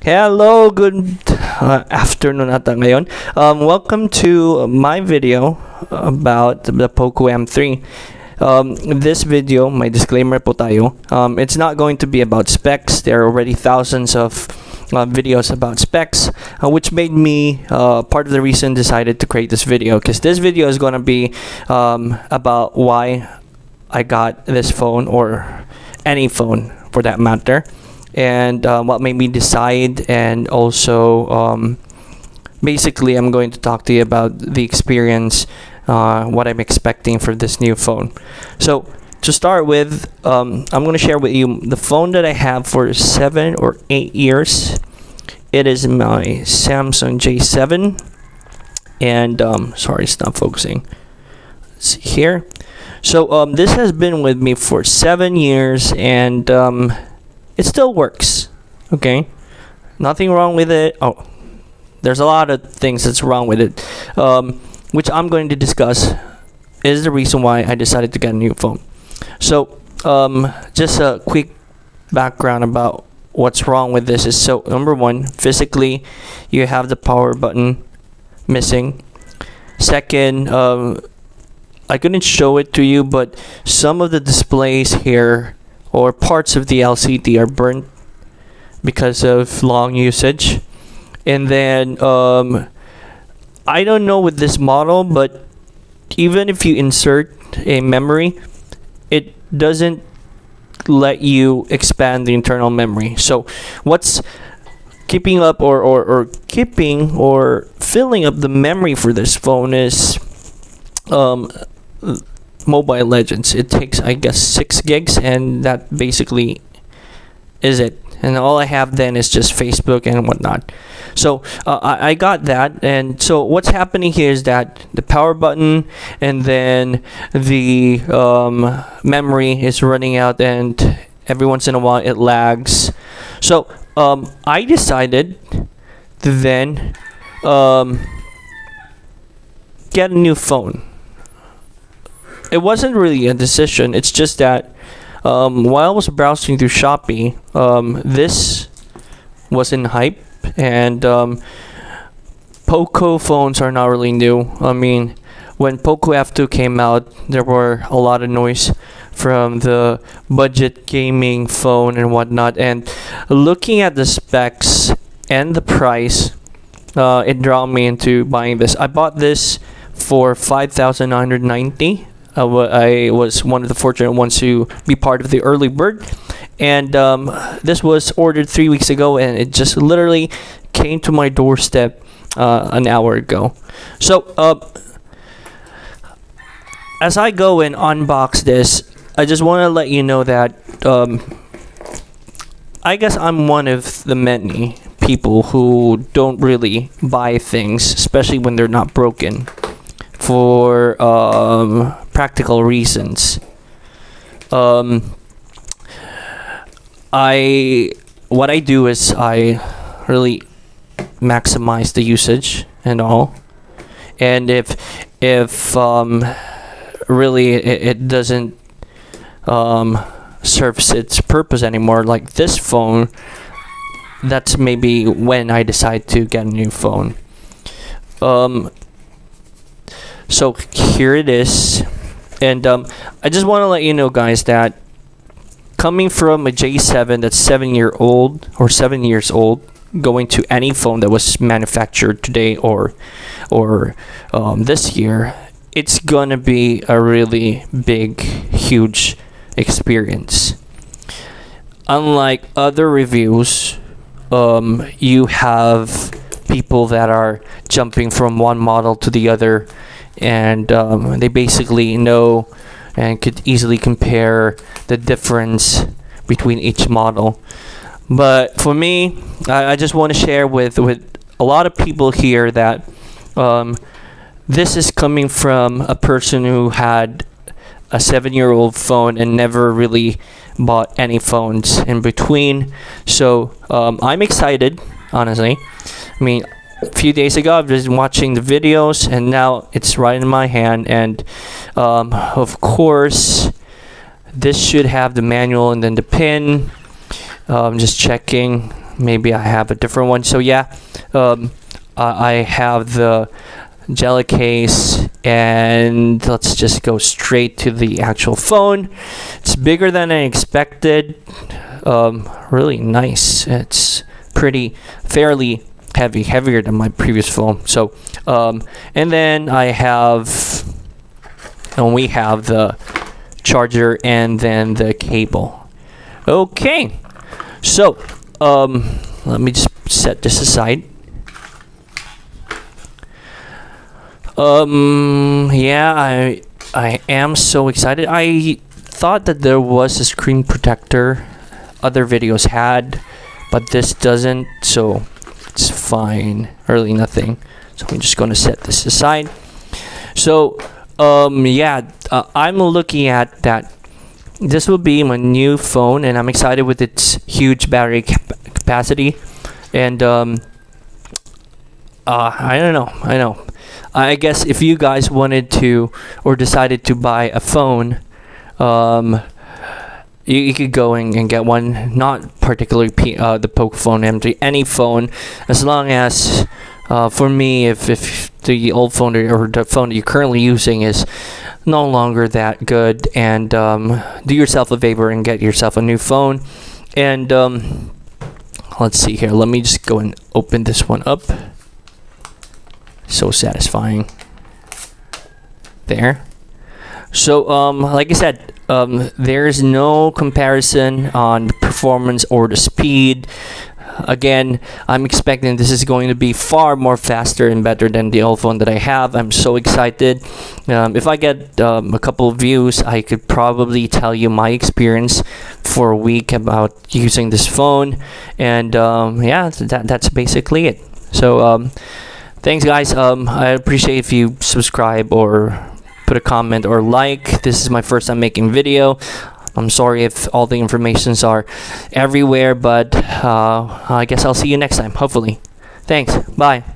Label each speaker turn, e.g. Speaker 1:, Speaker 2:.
Speaker 1: Hello, good uh, afternoon ata ngayon. Um, welcome to my video about the Poco M3. Um, this video, my disclaimer po tayo, um, it's not going to be about specs. There are already thousands of uh, videos about specs, uh, which made me uh, part of the reason decided to create this video. Because this video is going to be um, about why I got this phone or any phone for that matter and uh, what made me decide and also um, basically i'm going to talk to you about the experience uh, what i'm expecting for this new phone. So to start with um, i'm going to share with you the phone that i have for seven or eight years. It is my samsung j7 and um, sorry it's not focusing. Let's see here. So um, this has been with me for seven years and um, it still works. Okay, nothing wrong with it. Oh, there's a lot of things that's wrong with it, um, which I'm going to discuss. Is the reason why I decided to get a new phone. So, um, just a quick background about what's wrong with this is so number one, physically, you have the power button missing. Second, um, I couldn't show it to you, but some of the displays here or parts of the LCD are burnt because of long usage. And then um, I don't know with this model, but even if you insert a memory, it doesn't let you expand the internal memory. So what's keeping up or, or, or keeping or filling up the memory for this phone is um, Mobile Legends. It takes, I guess, six gigs, and that basically is it. And all I have then is just Facebook and whatnot. So uh, I, I got that, and so what's happening here is that the power button and then the um, memory is running out, and every once in a while it lags. So um, I decided to then um, get a new phone it wasn't really a decision. It's just that um, while I was browsing through Shopee, um, this was in hype, and um, Poco phones are not really new. I mean, when Poco F2 came out, there were a lot of noise from the budget gaming phone and whatnot. And looking at the specs and the price, uh, it drew me into buying this. I bought this for 5,990 I, w- I was one of the fortunate ones to be part of the early bird, and um, this was ordered three weeks ago, and it just literally came to my doorstep uh, an hour ago. So, uh, as I go and unbox this, I just want to let you know that um, I guess I'm one of the many people who don't really buy things, especially when they're not broken, for um, practical reasons. Um, I what I do is I really maximize the usage and all, and if if um, really it, it doesn't um, its purpose anymore, like this phone, that's maybe when I decide to get a new phone. Um, so here it is. And um, I just want to let you know, guys, that coming from a J7 that's seven year old or seven years old, going to any phone that was manufactured today or or um, this year, it's gonna be a really big, huge experience. Unlike other reviews, um, you have people that are jumping from one model to the other and um, they basically know and could easily compare the difference between each model. But for me, I, I just want to share with with a lot of people here that um, this is coming from a person who had a seven-year-old phone and never really bought any phones in between. So um, I'm excited, honestly. I mean, a few days ago. I've been watching the videos, and now it's right in my hand. And um, of course, this should have the manual and then the pin. I'm just checking, maybe I have a different one. So yeah, um, I have the jelly case and let's just go straight to the actual phone it's bigger than I expected um, really nice it's pretty fairly heavy heavier than my previous phone so um, and then I have and we have the charger and then the cable. Okay. So um, let me just set this aside. Um, yeah, I I am so excited. I thought that there was a screen protector other videos had, but this doesn't, so it's fine. Really nothing. So I'm just going to set this aside. So, um, yeah, uh, I'm looking at that. This will be my new phone, and I'm excited with its huge battery cap capacity. And um, uh, I don't know. I know. I guess if you guys wanted to or decided to buy a phone, um, you, you could go and, and get one. Not particularly P, uh, the Pocophone M3, any phone, as long as uh, for me, if, if the old phone or the phone that you're currently using is no longer that good, and um, do yourself a favor and get yourself a new phone. And um, let's see here. Let me just go and open this one up so satisfying there so um, like I said um, there's no comparison on the performance or the speed. Again I'm expecting this is going to be far more faster and better than the old phone that I have. I'm so excited. Um, if I get um, a couple of views I could probably tell you my experience for a week about using this phone. And um, yeah that, that's basically it. So um, thanks guys. I appreciate if you subscribe or put a comment or like. This is my first time making video. I'm sorry if all the informations are everywhere but uh, i guess i'll see you next time hopefully. Thanks. Bye